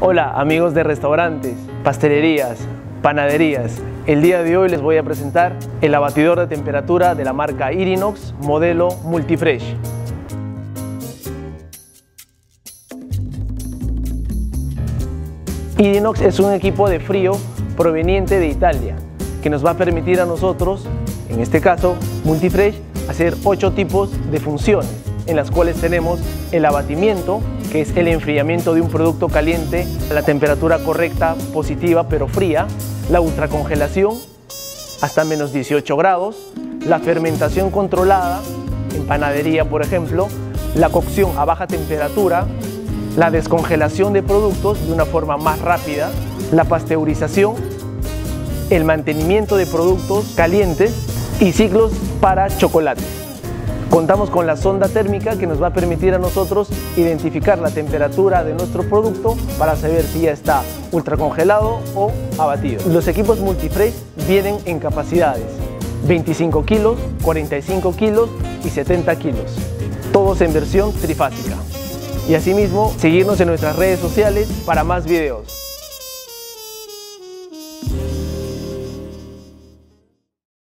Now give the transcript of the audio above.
Hola amigos de restaurantes, pastelerías, panaderías. El día de hoy les voy a presentar el abatidor de temperatura de la marca Irinox modelo Multifresh. Irinox es un equipo de frío proveniente de Italia que nos va a permitir a nosotros, en este caso Multifresh, hacer ocho tipos de funciones en las cuales tenemos el abatimiento, que es el enfriamiento de un producto caliente a la temperatura correcta, positiva pero fría, la ultracongelación hasta menos 18 grados, la fermentación controlada, en panadería por ejemplo, la cocción a baja temperatura, la descongelación de productos de una forma más rápida, la pasteurización, el mantenimiento de productos calientes y ciclos para chocolates. Contamos con la sonda térmica que nos va a permitir a nosotros identificar la temperatura de nuestro producto para saber si ya está ultracongelado o abatido. Los equipos Multifresh vienen en capacidades 25 kilos, 45 kilos y 70 kilos, todos en versión trifásica. Y asimismo, seguirnos en nuestras redes sociales para más videos.